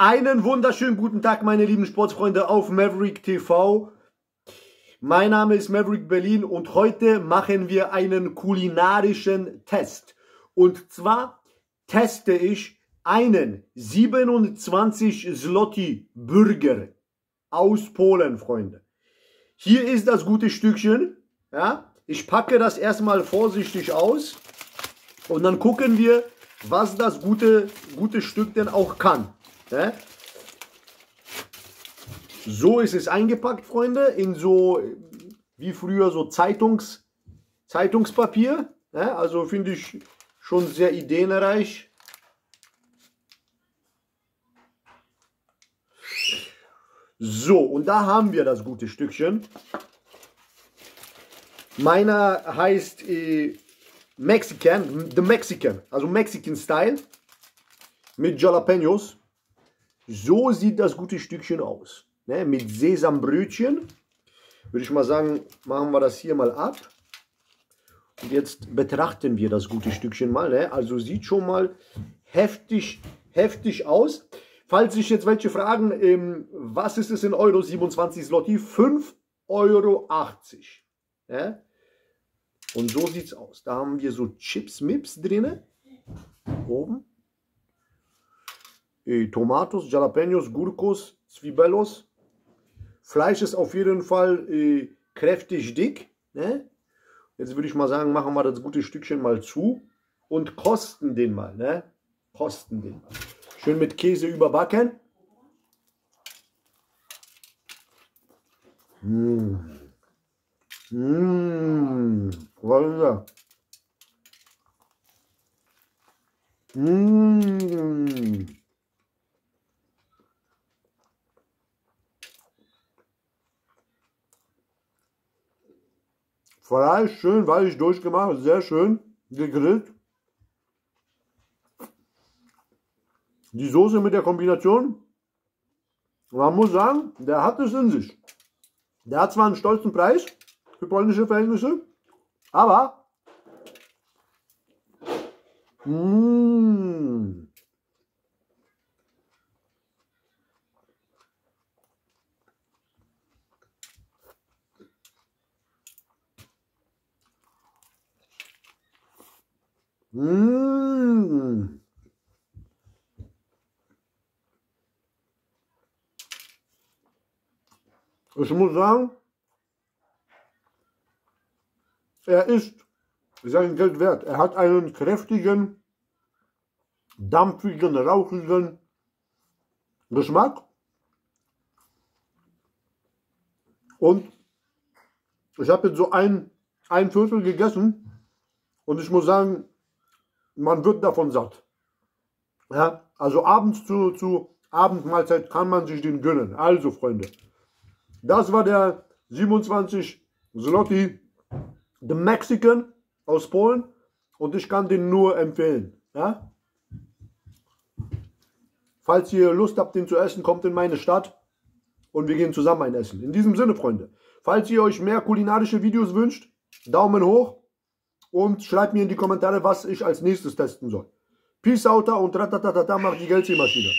Einen wunderschönen guten Tag, meine lieben Sportsfreunde auf Maverick TV. Mein Name ist Maverick Berlin und heute machen wir einen kulinarischen Test. Und zwar teste ich einen 27 Zloty Burger aus Polen, Freunde. Hier ist das gute Stückchen. Ja? Ich packe das erstmal vorsichtig aus und dann gucken wir, was das gute, gute Stück denn auch kann. Ja? So ist es eingepackt, Freunde, in so, wie früher, so Zeitungs, Zeitungspapier. Ja? Also finde ich schon sehr ideenreich. So, und da haben wir das gute Stückchen. Meiner heißt äh, Mexican, The Mexican, also Mexican Style mit Jalapenos. So sieht das gute Stückchen aus. Ne? Mit Sesambrötchen. Würde ich mal sagen, machen wir das hier mal ab. Und jetzt betrachten wir das gute Stückchen mal. Ne? Also sieht schon mal heftig, heftig aus. Falls sich jetzt welche fragen, ähm, was ist es in Euro? 27 Slotty, 5,80 Euro. Ja? Und so sieht es aus. Da haben wir so Chips Mips drin. Oben. Äh, Tomatos, Jalapenos, Gurkos, Zwiebellos. Fleisch ist auf jeden Fall äh, kräftig dick. Ne? Jetzt würde ich mal sagen, machen wir das gute Stückchen mal zu und kosten den mal. Ne? Kosten den mal. Schön mit Käse überbacken. Mmh. Mmh. Voilà. Mmh. Fleisch schön weich durchgemacht, sehr schön gegrillt. Die Soße mit der Kombination, man muss sagen, der hat es in sich. Der hat zwar einen stolzen Preis für polnische Verhältnisse, aber mmh, Mmh. Ich muss sagen, er ist sein Geld wert. Er hat einen kräftigen, dampfigen, rauchigen Geschmack. Und ich habe jetzt so ein, ein Viertel gegessen und ich muss sagen, man wird davon satt. Ja, also abends zu, zu Abendmahlzeit kann man sich den gönnen. Also Freunde, das war der 27 Zloty The Mexican aus Polen und ich kann den nur empfehlen. Ja? Falls ihr Lust habt, den zu essen, kommt in meine Stadt und wir gehen zusammen ein Essen. In diesem Sinne, Freunde, falls ihr euch mehr kulinarische Videos wünscht, Daumen hoch und schreibt mir in die Kommentare, was ich als nächstes testen soll. Peace out und ratatatata, macht die Geldseemaschine.